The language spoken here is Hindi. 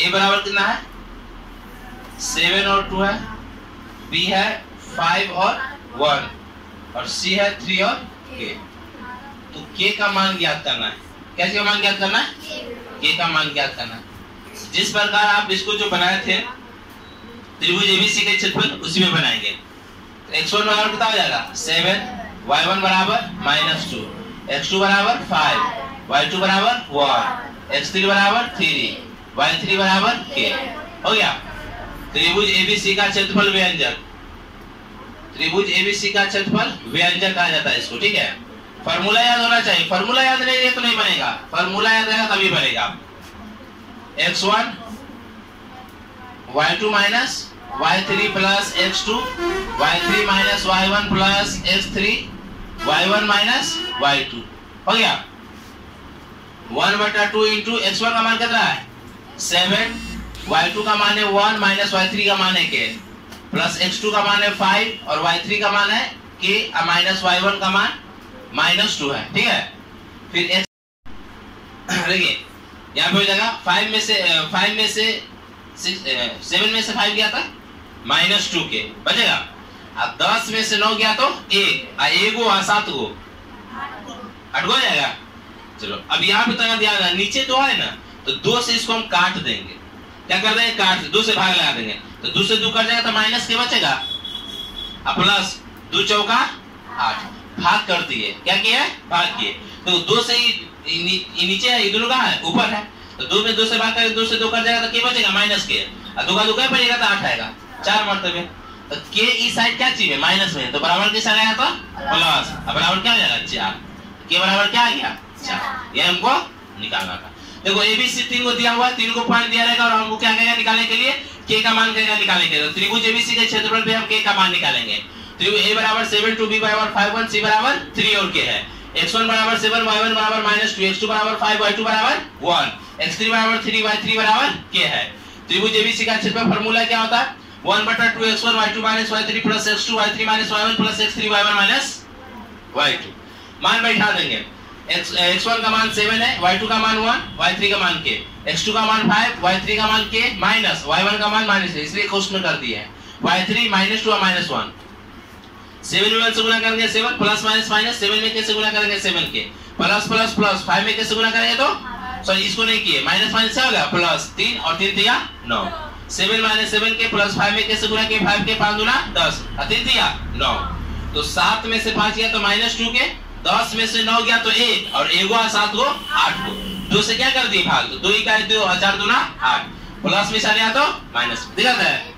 ए बराबर कितना है? सेवन और टू है। बी है फाइव और वन और सी है थ्री और के तो के का मान ज्ञात करना है। कैसे मान ज्ञात करना है? के का मान ज्ञात करना है। जिस प्रकार आप इसको जो बनाए थे, त्रिभुज एबीसी के क्षेत्रफल, उसी में बनाएँगे। एक्स वन बराबर कितना हो जाएगा? सेवन वाई वन बराबर माइनस टू एक्स टू बराबर फाइव वाई टू बराबर वन एक्स थ्री बराबर थ्री वाई थ्री बराबर के हो गया? त्रिभुज एबीसी का क्षेत्रफल व्यंजक। त्रिभुज एबीसी का क्षेत्रफल व्यंजक कहा जाता है इसको, ठीक है? फॉर्मूला याद होना चाहिए। फॉर्मूला याद रहेगा तो नहीं बनेगा। फॉर्मूला याद रहेगा तभी बनेगा। X one y two minus y three plus x two y three minus y one plus x three y one minus y two हो गया? वन बटा टू इंटू एक्स वन का मान कितना है? सेवन वाई टू का मान है वन माइनस वाई थ्री का मान है के प्लस एक्स टू का मान है फाइव और वाई थ्री का मान है के माइनस वाई वन का मान माइनस टू है। ठीक है? फिर एक्स देखिए, यहाँ पे हो जाएगा फाइव में से फाइव में से सेवन में से फाइव गया था माइनस टू के बचेगा? अब दस में से नौ गया तो एक आ एगो आ, सात गो अट गो जाएगा? चलो, अब यहाँ पे तक ध्यान नीचे तो है ना तो दो से इसको हम काट देंगे। क्या कर देंगे? काट दो। से भाग लगा देंगे। तो दो से दो कट जाएगा तो माइनस के बचेगा? अब प्लस दो चौका आठ। भाग कर दिए। क्या किया भाग किए। तो दो से नीचे है दोनों कहा है? ऊपर है। तो दो में दो से भाग कर दो से दो कट जाएगा तो क्या बचेगा? माइनस के और दो का दो क्या पड़ेगा तो आठ आएगा। चार मरतबे। तो के इस साइड क्या चीज़ है माइनस में। तो बराबर किस आएगा तो प्लस। बराबर क्या हो जाएगा? चार। के बराबर क्या आ गया? चार। ये हमको निकालना था। देखो एबीसी तीन को दिया हुआ तीन को पॉइंट दिया रहेगा और हमको क्या कहेगा निकालने के लिए? के का मान कहेगा निकालने के लिए। तो त्रिभुज एबीसी के क्षेत्रफल पे हम के का मान निकालेंगे। त्रिभुज ए बराबर सेवन टू बी बराबर फाइव वन सी बराबर थ्री और के है। एक्स वन बराबर सेवन वाई वन बराबर माइनस टू एक्स टू बराबर फाइव वाई टू बराबर वन एक्स थ्री बराबर थ्री वाई थ्री बराबर के है। त्रिभुज एबीसी का क्षेत्रफल फॉर्मूला क्या होता है? वन बटा two x one y two minus y three plus x two y three minus y one plus x three y one minus y two मान बैठा देंगे। एक्स वन का मान सेवन है वाई टू का मान वन वाई थ्री का मान के एक्स टू का मान फाइव वाई थ्री का मान के माइनस वाई वन का मान माइनस इसलिए क्वेश्चन कर दिया है। Y three minus two minus one seven में वन से गुना करेंगे seven plus minus minus seven में कैसे गुना करेंगे सेवन के प्लस प्लस प्लस फाइव में कैसे गुना करेंगे तो? सॉरी इसको नहीं किए माइनस माइनस क्या हो गया? प्लस तीन और तीन दिया नौ। सेवन माइनस सेवन के प्लस फाइव में कैसे गुना किए? फाइव के पाँच गुना दस। और तीन दिया नौ। तो सात में से पाँच गया तो माइनस टू के दस में से नौ गया तो एक, और एगो सात को आठ को। दो से क्या कर दी भाग तो दो हज़ार दो ना आठ। प्लस में चले तो माइनस। दिखा है।